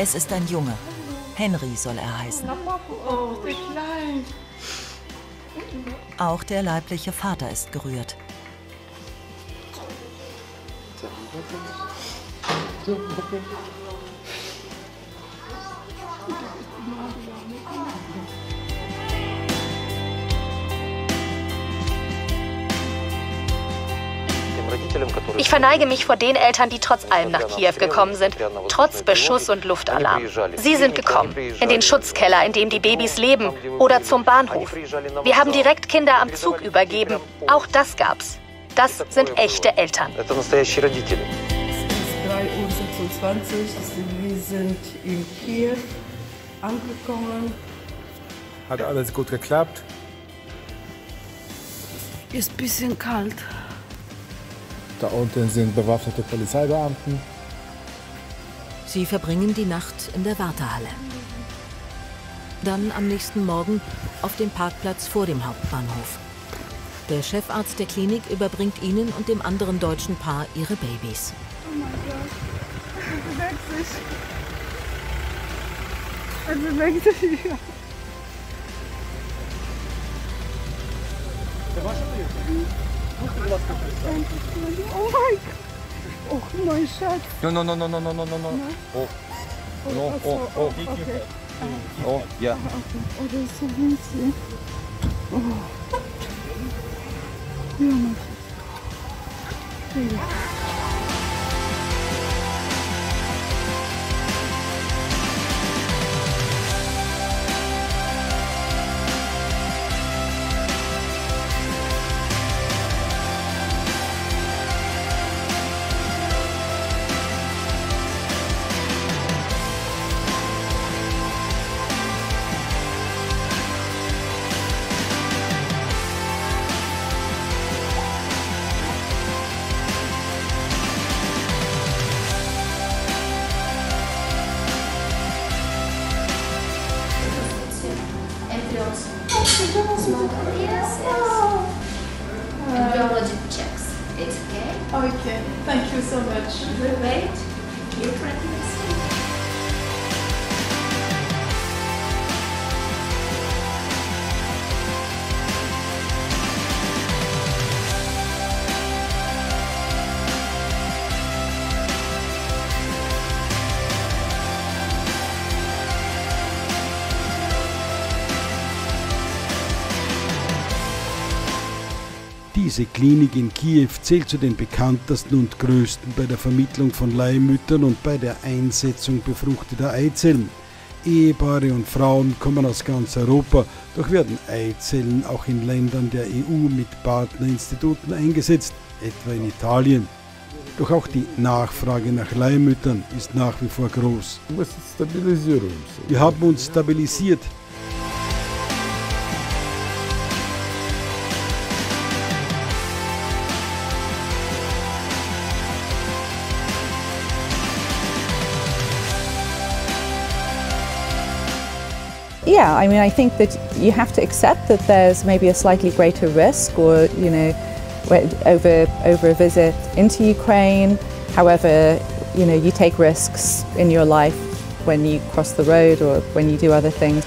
Es ist ein Junge. Henry soll er heißen. Auch der leibliche Vater ist gerührt. Ich verneige mich vor den Eltern, die trotz allem nach Kiew gekommen sind, trotz Beschuss und Luftalarm. Sie sind gekommen, in den Schutzkeller, in dem die Babys leben, oder zum Bahnhof. Wir haben direkt Kinder am Zug übergeben. Auch das gab's. Das sind echte Eltern. Es ist 3.26 Uhr. Wir sind in Kiew angekommen. Hat alles gut geklappt? Ist ein bisschen kalt. Da unten sind bewaffnete Polizeibeamten. Sie verbringen die Nacht in der Wartehalle. Dann am nächsten Morgen auf dem Parkplatz vor dem Hauptbahnhof. Der Chefarzt der Klinik überbringt ihnen und dem anderen deutschen Paar ihre Babys. Oh mein Gott. Er bewegt sich. Er bewegt sich. Ja. Oh mein Gott. Oh mein Schatz. No, no, no, no, no, no, no, no, no. Oh, no, Ach so, oh, oh, okay. oh, ja. Oh, das ist so winzig. Oh. Ja, Ja. Embryology checks. It's okay. Okay, thank you so much. Wait. Your pregnancy. Diese Klinik in Kiew zählt zu den bekanntesten und größten bei der Vermittlung von Leihmüttern und bei der Einsetzung befruchteter Eizellen. Ehepaare und Frauen kommen aus ganz Europa, doch werden Eizellen auch in Ländern der EU mit Partnerinstituten eingesetzt, etwa in Italien. Doch auch die Nachfrage nach Leihmüttern ist nach wie vor groß. Wir haben uns stabilisiert, Yeah, I mean, I think that you have to accept that there's maybe a slightly greater risk, or you know, over over a visit into Ukraine. However, you know, you take risks in your life when you cross the road or when you do other things.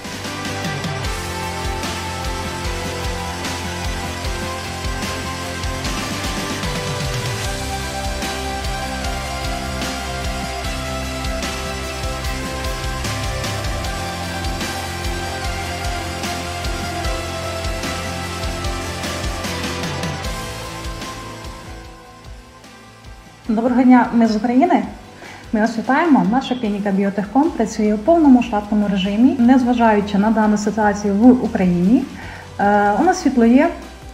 Доброго дня, ми з України. Ми вас вітаємо. Наша клініка Біотехком працює у повному штатному режимі, незважаючи на дану ситуацію в Україні. Е, У нас світло є,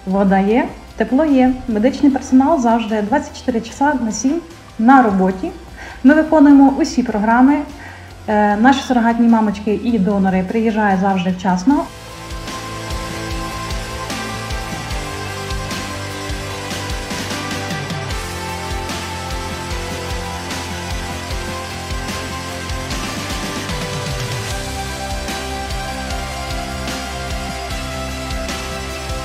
вода є, тепло є. Медичний персонал завжди 24 часа на 7 на роботі. Ми виконуємо усі програми. Е, Наші сурогатні мамочки і донори приїжджають завжди вчасно.